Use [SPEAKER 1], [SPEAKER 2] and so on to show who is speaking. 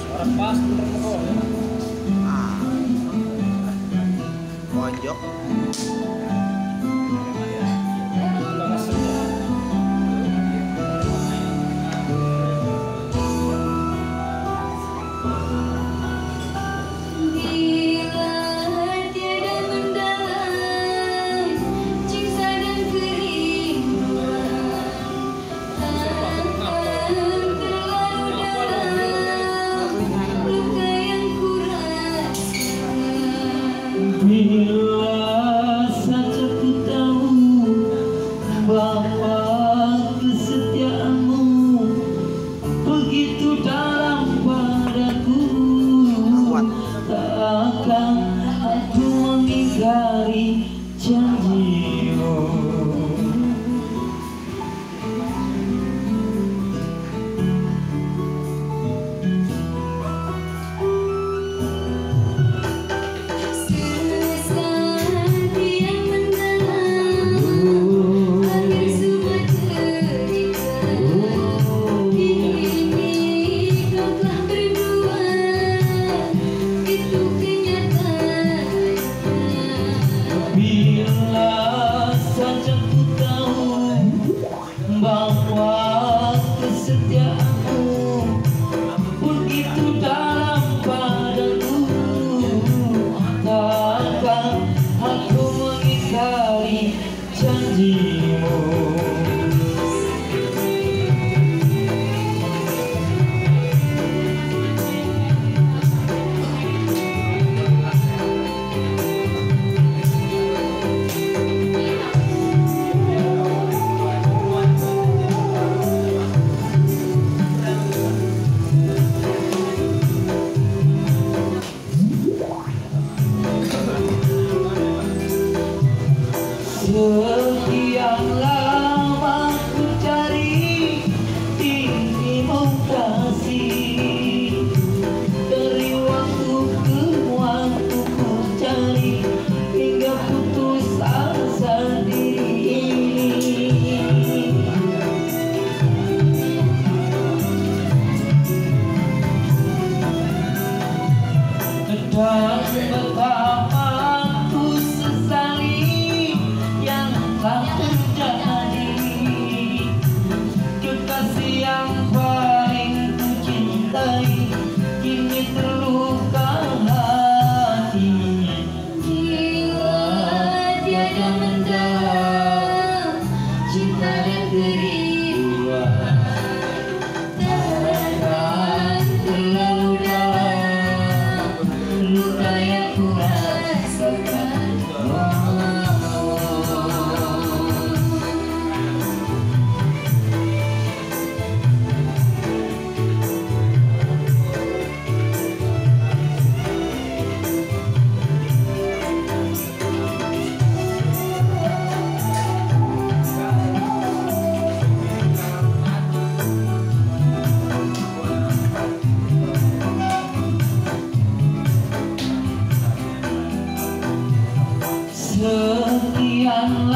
[SPEAKER 1] suara pas bener kok ya?
[SPEAKER 2] ah. Monjok.
[SPEAKER 3] 말이 전지요. まともに変わりチャンジ。Dan betapa ku sesali yang tak terjadi. sekian